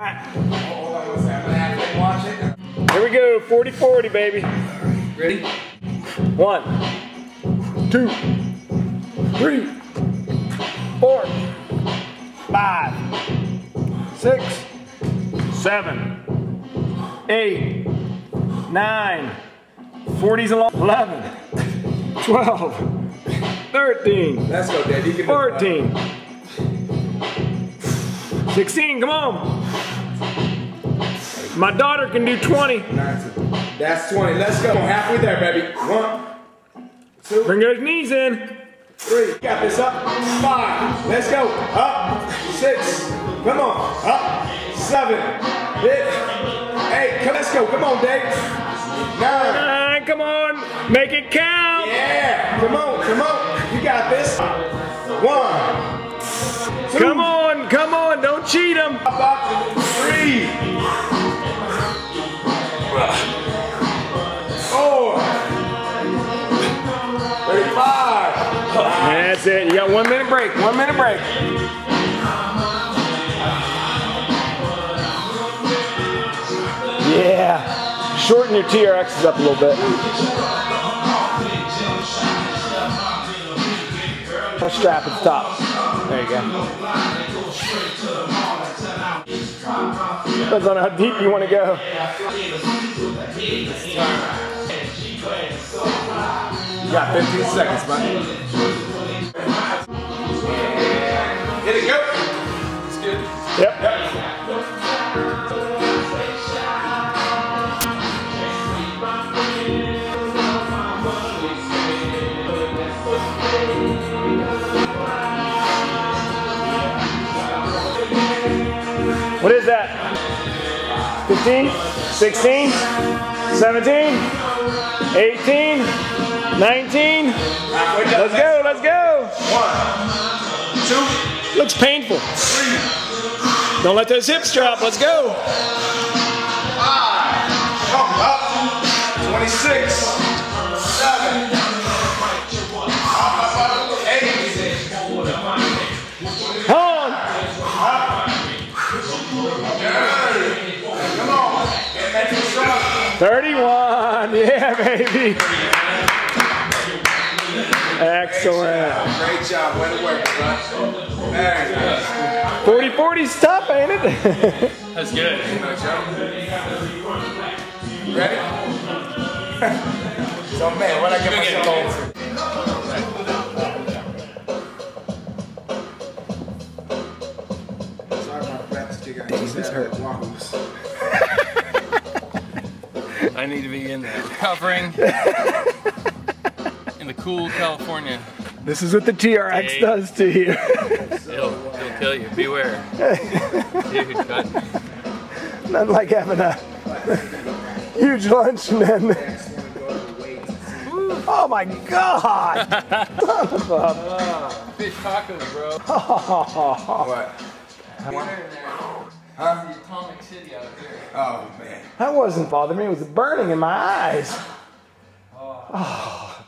Here we go, 40-40, baby. Ready? One, two, three, four, five, six, seven, eight, nine, 40's along, 11, 12, 13, Let's go, Dad. You can 14, 16, come on. My daughter can do 20. That's 20. Let's go. Halfway there, baby. One, two, Bring those knees in. three. Got this up. Five. Let's go. Up. Six. Come on. Up. Seven. Eight. Eight. Come, let's go. Come on, Dave. Nine. Nine, come on. Make it count. Yeah. Come on. Come on. You got this. One. Two. Come on, come on. Don't cheat them. Three. That's it. You got one minute break. One minute break. Yeah. Shorten your TRXs up a little bit. Strap at the top. There you go. Depends on how deep you want to go. You got 15 seconds, buddy. Get it, go. It's good. Yep. 15, 16, 17, 18, 19. Let's go, let's go. One, two, Looks painful. Don't let those hips drop. Let's go. 31. Yeah, baby. Excellent. Great job. Way to work, bro. Very nice. 40 40's tough, ain't it? That's good. You know, Ready? so, man, what I get myself going for? Sorry about that, you guys. This hurt. I need to be in that covering in the cool California. this is what the TRX Hey. does to you. It'll, it'll kill you. Beware. Dude, God. Nothing like having a huge lunch and then. Oh my God! Fish tacos, bro. What? Huh? The Atomic City out here. Oh, man. That wasn't bothering me. It was burning in my eyes. Oh!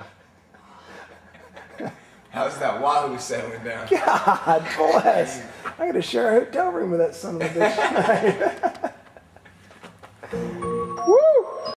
How's that wahoo settling down? God bless. I got to share a hotel room with that son of a bitch tonight.